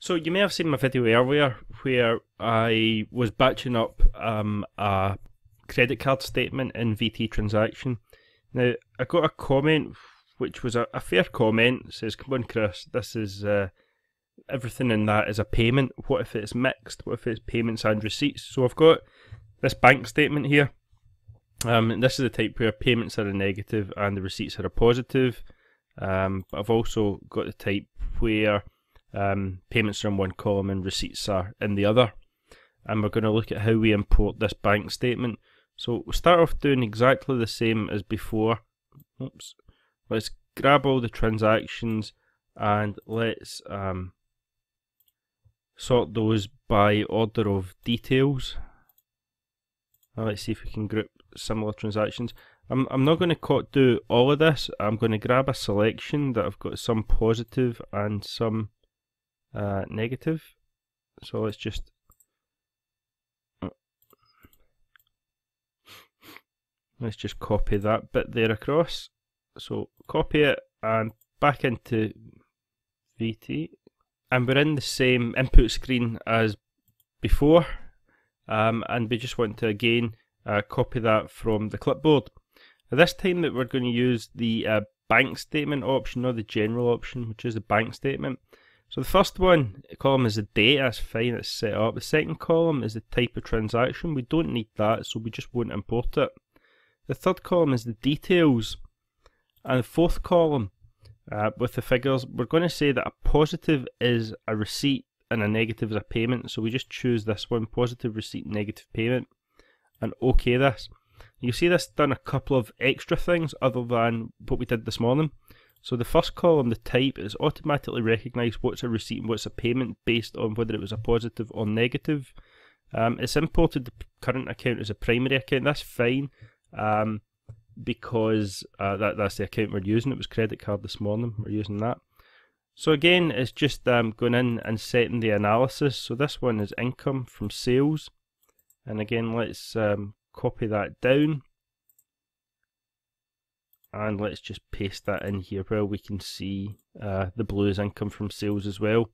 So you may have seen my video earlier where I was batching up um, a credit card statement in VT transaction. Now I got a comment which was a, a fair comment. It says, "Come on, Chris, this is uh, everything in that is a payment. What if it's mixed? What if it's payments and receipts?" So I've got this bank statement here. Um, this is the type where payments are a negative and the receipts are a positive. Um, but I've also got the type where um, payments are in one column and receipts are in the other. And we're going to look at how we import this bank statement. So we'll start off doing exactly the same as before. Oops. Let's grab all the transactions and let's um, sort those by order of details. Now let's see if we can group similar transactions. I'm, I'm not going to do all of this. I'm going to grab a selection that I've got some positive and some uh, negative. So let's just let's just copy that bit there across. So copy it and back into VT, and we're in the same input screen as before. Um, and we just want to again uh, copy that from the clipboard. Now this time that we're going to use the uh, bank statement option or the general option, which is the bank statement. So the first one column is the date, that's fine, it's set up. The second column is the type of transaction. We don't need that, so we just won't import it. The third column is the details. And the fourth column, uh, with the figures, we're going to say that a positive is a receipt and a negative is a payment. So we just choose this one, positive receipt, negative payment, and OK this. You see this done a couple of extra things other than what we did this morning. So the first column, the type, is automatically recognised what's a receipt and what's a payment based on whether it was a positive or negative. Um, it's imported the current account as a primary account. That's fine um, because uh, that, that's the account we're using. It was credit card this morning. We're using that. So again, it's just um, going in and setting the analysis. So this one is income from sales. And again, let's um, copy that down and let's just paste that in here where we can see uh, the blues income from sales as well.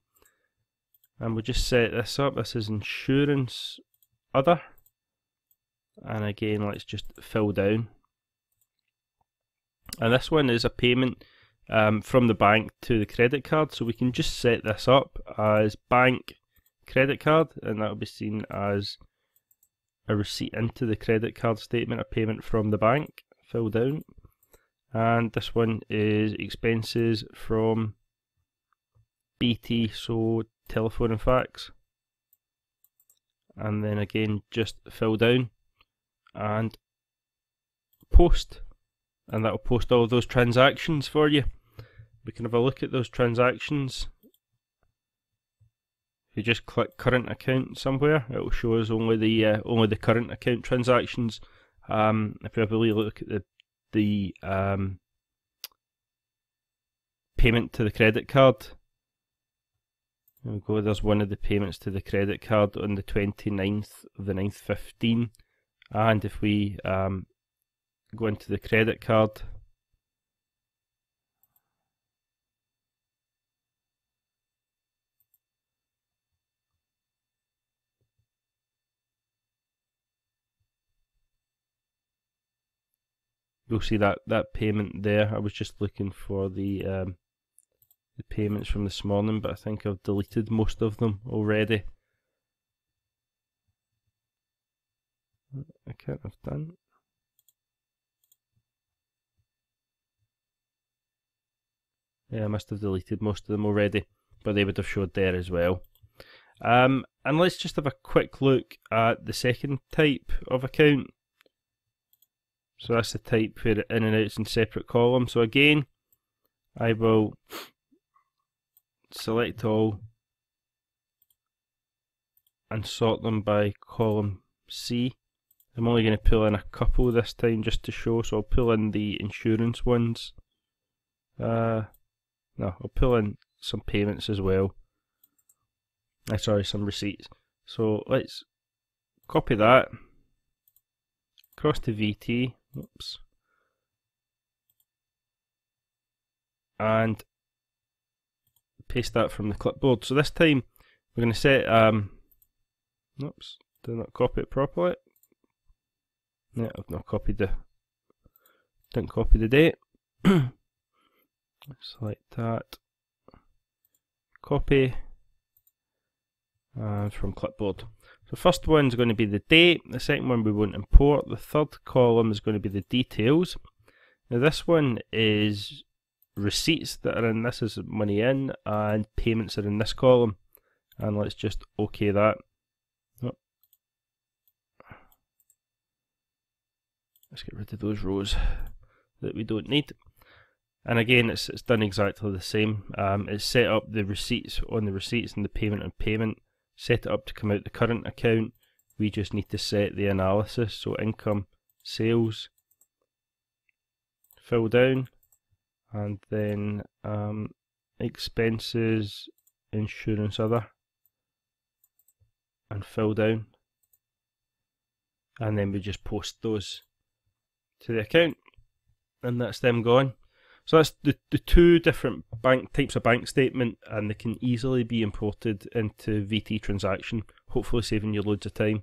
And we'll just set this up. This is insurance other. And again let's just fill down. And this one is a payment um, from the bank to the credit card. So we can just set this up as bank credit card and that will be seen as a receipt into the credit card statement a payment from the bank. Fill down and this one is expenses from BT, so telephone and fax. And then again, just fill down and post, and that will post all those transactions for you. We can have a look at those transactions. If you just click current account somewhere, it will show us only the uh, only the current account transactions. Um, if you have a look at the the um, payment to the credit card. Go, there's one of the payments to the credit card on the 29th of the 9th 15. And if we um, go into the credit card, you'll see that that payment there. I was just looking for the um, the payments from this morning, but I think I've deleted most of them already. I can't have done. Yeah, I must have deleted most of them already, but they would have showed there as well. Um, and let's just have a quick look at the second type of account. So that's the type where in and out's in separate columns. So again, I will select all and sort them by column C. I'm only going to pull in a couple this time just to show, so I'll pull in the insurance ones. Uh, no, I'll pull in some payments as well. Uh, sorry, some receipts. So let's copy that, across to VT, oops, and paste that from the clipboard. So this time we're going to set, um, oops, did not copy it properly. Yeah, I've not copied the, didn't copy the date. Select that, copy, and from clipboard. The first one is going to be the date, the second one we won't import, the third column is going to be the details. Now this one is receipts that are in this is money in and payments are in this column and let's just OK that. Let's get rid of those rows that we don't need. And again, it's, it's done exactly the same. Um, it's set up the receipts on the receipts and the payment on payment. Set it up to come out the current account. We just need to set the analysis. So income, sales, fill down, and then um, expenses, insurance, other, and fill down. And then we just post those to the account, and that's them gone. So that's the, the two different bank types of bank statement, and they can easily be imported into VT transaction, hopefully saving you loads of time.